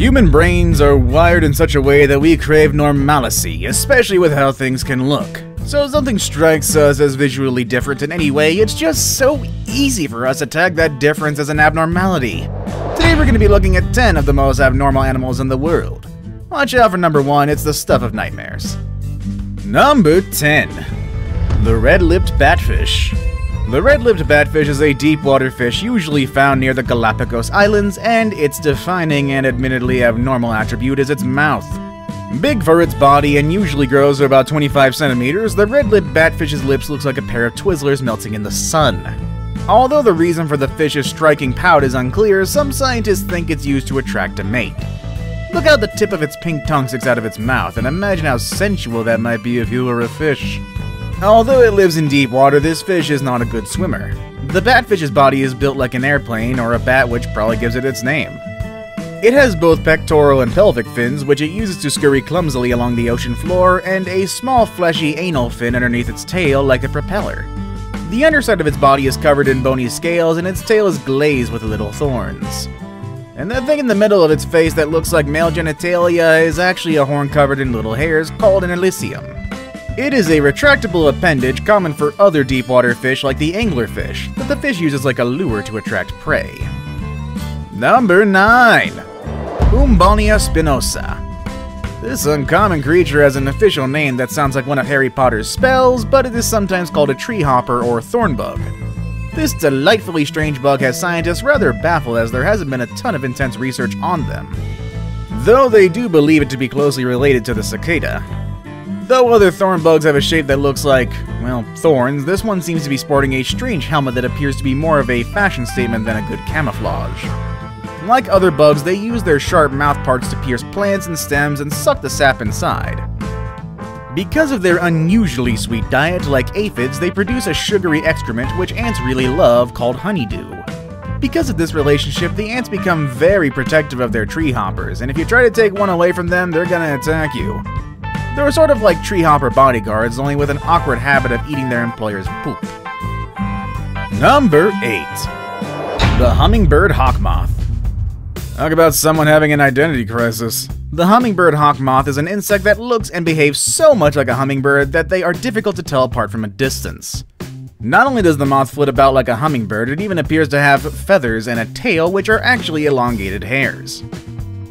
Human brains are wired in such a way that we crave normalcy, especially with how things can look. So if something strikes us as visually different in any way, it's just so easy for us to tag that difference as an abnormality. Today we're going to be looking at 10 of the most abnormal animals in the world. Watch out for number 1, it's the stuff of nightmares. Number 10. The Red-Lipped Batfish. The red-lipped batfish is a deep water fish usually found near the Galapagos Islands, and its defining and admittedly abnormal attribute is its mouth. Big for its body and usually grows to about 25 centimeters, the red-lipped batfish's lips looks like a pair of Twizzlers melting in the sun. Although the reason for the fish's striking pout is unclear, some scientists think it's used to attract a mate. Look how the tip of its pink tongue sticks out of its mouth, and imagine how sensual that might be if you were a fish. Although it lives in deep water, this fish is not a good swimmer. The batfish's body is built like an airplane or a bat, which probably gives it its name. It has both pectoral and pelvic fins, which it uses to scurry clumsily along the ocean floor, and a small fleshy anal fin underneath its tail like a propeller. The underside of its body is covered in bony scales, and its tail is glazed with little thorns. And the thing in the middle of its face that looks like male genitalia is actually a horn covered in little hairs called an illicium. It is a retractable appendage common for other deepwater fish like the anglerfish, that the fish uses like a lure to attract prey. Number 9. Umbonia spinosa. This uncommon creature has an official name that sounds like one of Harry Potter's spells, but it is sometimes called a tree hopper or thorn bug. This delightfully strange bug has scientists rather baffled as there hasn't been a ton of intense research on them. Though they do believe it to be closely related to the cicada, Though other thorn bugs have a shape that looks like, well, thorns, this one seems to be sporting a strange helmet that appears to be more of a fashion statement than a good camouflage. Like other bugs, they use their sharp mouth parts to pierce plants and stems and suck the sap inside. Because of their unusually sweet diet, like aphids, they produce a sugary excrement which ants really love called honeydew. Because of this relationship, the ants become very protective of their tree hoppers, and if you try to take one away from them, they're gonna attack you. They're sort of like treehopper bodyguards, only with an awkward habit of eating their employer's poop. Number 8. The Hummingbird Hawk Moth. Talk about someone having an identity crisis. The hummingbird hawk moth is an insect that looks and behaves so much like a hummingbird that they are difficult to tell apart from a distance. Not only does the moth flit about like a hummingbird, it even appears to have feathers and a tail which are actually elongated hairs.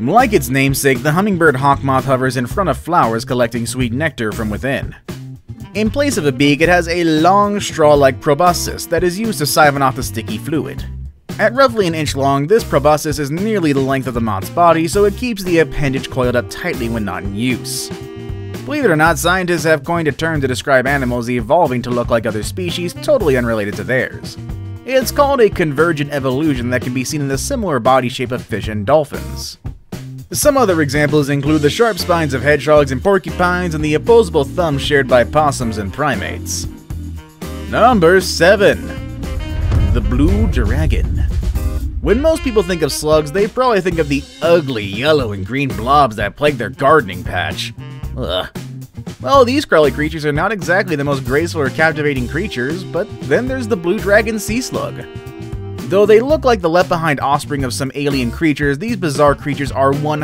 Like its namesake, the hummingbird hawk moth hovers in front of flowers collecting sweet nectar from within. In place of a beak, it has a long straw-like proboscis that is used to siphon off the sticky fluid. At roughly an inch long, this proboscis is nearly the length of the moth's body, so it keeps the appendage coiled up tightly when not in use. Believe it or not, scientists have coined a term to describe animals evolving to look like other species totally unrelated to theirs. It's called a convergent evolution that can be seen in the similar body shape of fish and dolphins. Some other examples include the sharp spines of hedgehogs and porcupines and the opposable thumbs shared by possums and primates. Number 7. The Blue Dragon. When most people think of slugs, they probably think of the ugly yellow and green blobs that plague their gardening patch. Ugh. Well, these crawly creatures are not exactly the most graceful or captivating creatures, but then there's the blue dragon sea slug. Though they look like the left behind offspring of some alien creatures, these bizarre creatures are 100%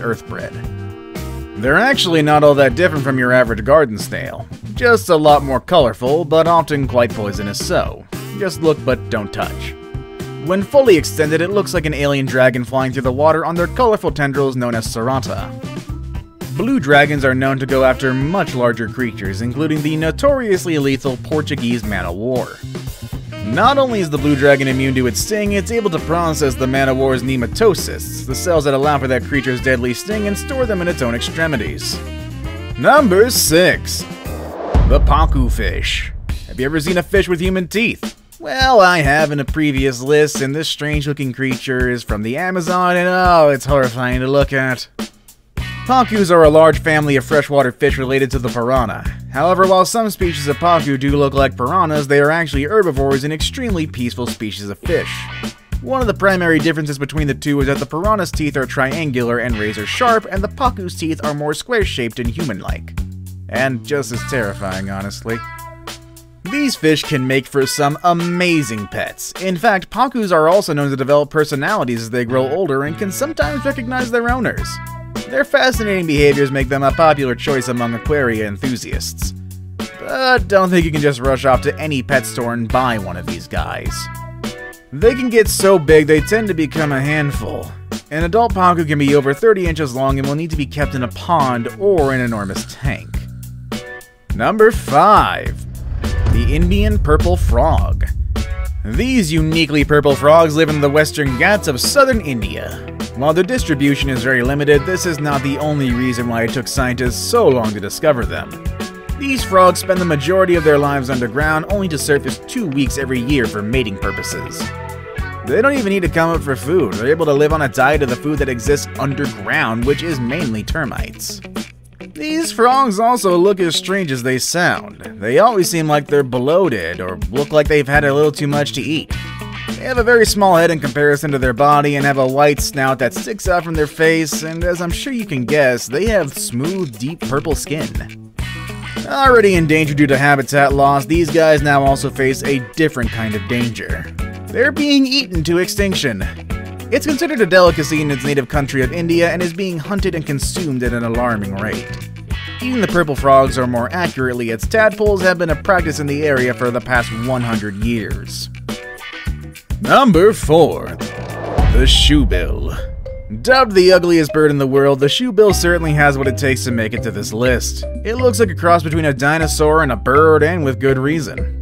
Earthbred. They're actually not all that different from your average garden snail. Just a lot more colorful, but often quite poisonous so. Just look but don't touch. When fully extended, it looks like an alien dragon flying through the water on their colorful tendrils known as cerata. Blue dragons are known to go after much larger creatures, including the notoriously lethal Portuguese man-o'-war. Not only is the blue dragon immune to its sting, it's able to process the man-o'-war's nematocysts, the cells that allow for that creature's deadly sting, and store them in its own extremities. Number 6. The Pacu Fish. Have you ever seen a fish with human teeth? Well, I have in a previous list, and this strange-looking creature is from the Amazon, and oh, it's horrifying to look at. Pacus are a large family of freshwater fish related to the piranha. However, while some species of pacu do look like piranhas, they are actually herbivores and extremely peaceful species of fish. One of the primary differences between the two is that the piranha's teeth are triangular and razor sharp, and the pacu's teeth are more square shaped and human like. And just as terrifying, honestly. These fish can make for some amazing pets. In fact, pacus are also known to develop personalities as they grow older and can sometimes recognize their owners. Their fascinating behaviors make them a popular choice among aquaria enthusiasts. But don't think you can just rush off to any pet store and buy one of these guys. They can get so big they tend to become a handful. An adult pacu can be over 30 inches long and will need to be kept in a pond or an enormous tank. Number 5 the Indian purple frog. These uniquely purple frogs live in the western Ghats of southern India. While their distribution is very limited, this is not the only reason why it took scientists so long to discover them. These frogs spend the majority of their lives underground, only to surface two weeks every year for mating purposes. They don't even need to come up for food, they're able to live on a diet of the food that exists underground, which is mainly termites. These frogs also look as strange as they sound. They always seem like they're bloated or look like they've had a little too much to eat. They have a very small head in comparison to their body and have a white snout that sticks out from their face, and as I'm sure you can guess, they have smooth, deep purple skin. Already endangered due to habitat loss, these guys now also face a different kind of danger. They're being eaten to extinction. It's considered a delicacy in its native country of India and is being hunted and consumed at an alarming rate. Eating the purple frogs, or more accurately, its tadpoles, have been a practice in the area for the past 100 years. Number 4. The Shoebill. Dubbed the ugliest bird in the world, the shoebill certainly has what it takes to make it to this list. It looks like a cross between a dinosaur and a bird, and with good reason.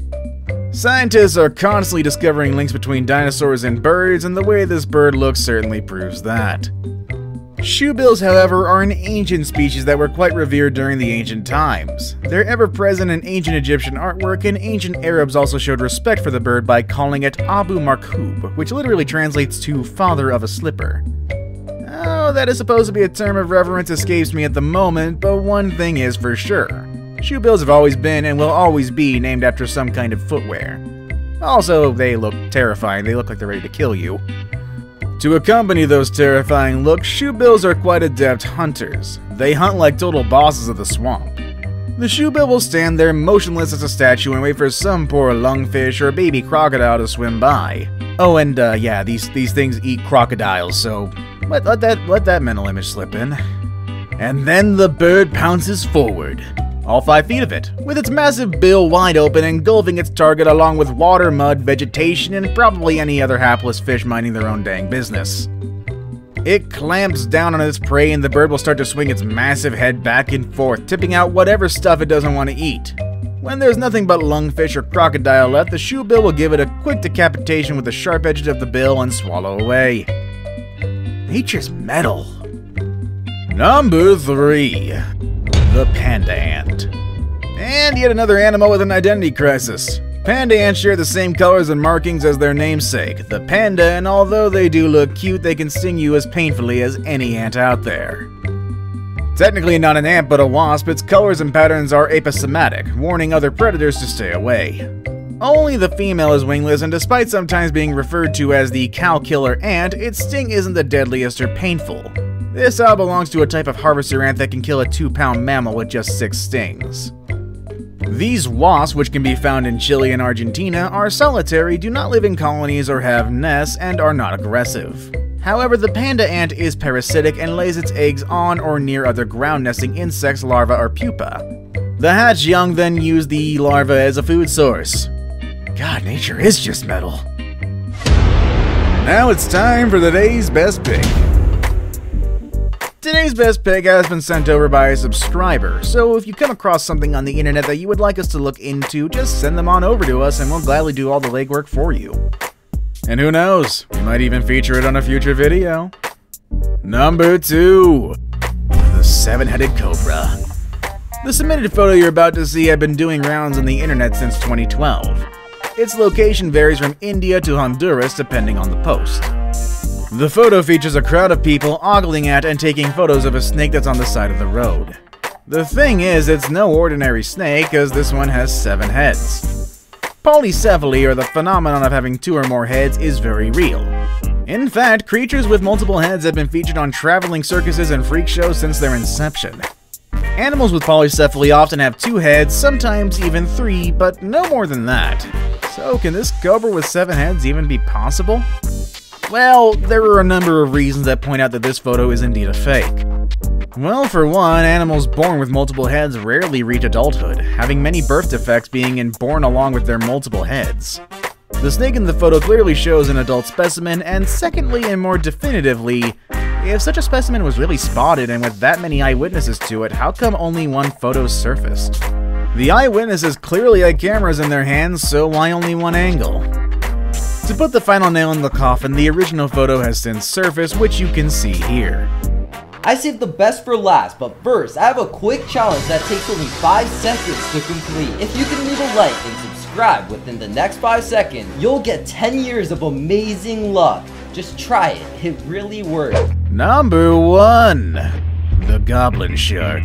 Scientists are constantly discovering links between dinosaurs and birds, and the way this bird looks certainly proves that. Shoebills, however, are an ancient species that were quite revered during the ancient times. They're ever present in ancient Egyptian artwork, and ancient Arabs also showed respect for the bird by calling it Abu Markub, which literally translates to father of a slipper. Oh, that is supposed to be a term of reverence escapes me at the moment, but one thing is for sure. Shoebills have always been and will always be named after some kind of footwear. Also, they look terrifying. They look like they're ready to kill you. To accompany those terrifying looks, shoe bills are quite adept hunters. They hunt like total bosses of the swamp. The shoe bill will stand there motionless as a statue and wait for some poor lungfish or baby crocodile to swim by. Oh, and uh, yeah, these these things eat crocodiles, so let, let that let that mental image slip in. And then the bird pounces forward all five feet of it, with its massive bill wide open engulfing its target along with water, mud, vegetation, and probably any other hapless fish minding their own dang business. It clamps down on its prey and the bird will start to swing its massive head back and forth, tipping out whatever stuff it doesn't want to eat. When there's nothing but lungfish or crocodile left, the shoebill will give it a quick decapitation with the sharp edges of the bill and swallow away. Nature's metal. Number 3 the panda ant. And yet another animal with an identity crisis. Panda ants share the same colors and markings as their namesake, the panda, and although they do look cute, they can sting you as painfully as any ant out there. Technically not an ant but a wasp, its colors and patterns are aposematic, warning other predators to stay away. Only the female is wingless, and despite sometimes being referred to as the cow killer ant, its sting isn't the deadliest or painful. This owl belongs to a type of harvester ant that can kill a 2 pound mammal with just 6 stings. These wasps, which can be found in Chile and Argentina, are solitary, do not live in colonies or have nests, and are not aggressive. However, the panda ant is parasitic and lays its eggs on or near other ground nesting insects, larvae, or pupa. The hatched young then use the larvae as a food source. God, nature is just metal. Now it's time for the day's best pick. Today's best pick has been sent over by a subscriber, so if you come across something on the internet that you would like us to look into, just send them on over to us and we'll gladly do all the legwork for you. And who knows, we might even feature it on a future video. Number 2 The Seven Headed Cobra. The submitted photo you're about to see had been doing rounds on the internet since 2012. Its location varies from India to Honduras depending on the post. The photo features a crowd of people ogling at and taking photos of a snake that's on the side of the road. The thing is, it's no ordinary snake, as this one has seven heads. Polycephaly, or the phenomenon of having two or more heads, is very real. In fact, creatures with multiple heads have been featured on traveling circuses and freak shows since their inception. Animals with polycephaly often have two heads, sometimes even three, but no more than that. So, can this cobra with seven heads even be possible? Well, there are a number of reasons that point out that this photo is indeed a fake. Well, for one, animals born with multiple heads rarely reach adulthood, having many birth defects being born along with their multiple heads. The snake in the photo clearly shows an adult specimen, and secondly and more definitively, if such a specimen was really spotted and with that many eyewitnesses to it, how come only one photo surfaced? The eyewitnesses clearly had cameras in their hands, so why only one angle? To put the final nail in the coffin, the original photo has since surfaced, which you can see here. I saved the best for last, but first, I have a quick challenge that takes only 5 seconds to complete. If you can leave a like and subscribe within the next 5 seconds, you'll get 10 years of amazing luck. Just try it, it really works. Number 1. The Goblin Shark.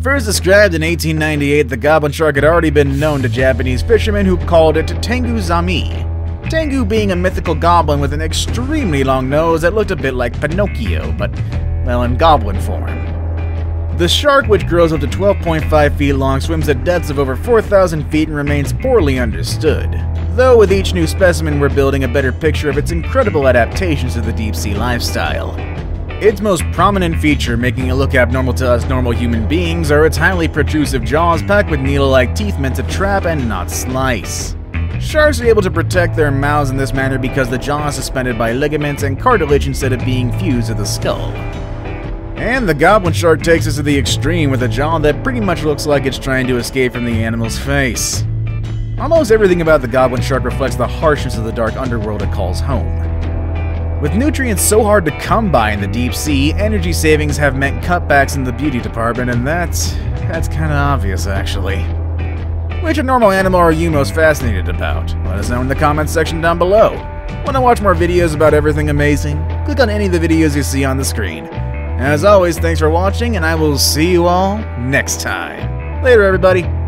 First described in 1898, the goblin shark had already been known to Japanese fishermen who called it Tengu Zami. Tengu being a mythical goblin with an extremely long nose that looked a bit like Pinocchio, but well, in goblin form. The shark, which grows up to 12.5 feet long, swims at depths of over 4,000 feet and remains poorly understood. Though with each new specimen we're building a better picture of its incredible adaptations to the deep sea lifestyle. Its most prominent feature, making it look abnormal to us normal human beings, are its highly protrusive jaws packed with needle-like teeth meant to trap and not slice. Sharks are able to protect their mouths in this manner because the jaw is suspended by ligaments and cartilage instead of being fused to the skull. And the goblin shark takes us to the extreme with a jaw that pretty much looks like it's trying to escape from the animal's face. Almost everything about the goblin shark reflects the harshness of the dark underworld it calls home. With nutrients so hard to come by in the deep sea, energy savings have meant cutbacks in the beauty department, and that's that's kinda obvious actually. Which normal animal are you most fascinated about? Let us know in the comments section down below. Want to watch more videos about everything amazing? Click on any of the videos you see on the screen. As always, thanks for watching, and I will see you all next time. Later, everybody.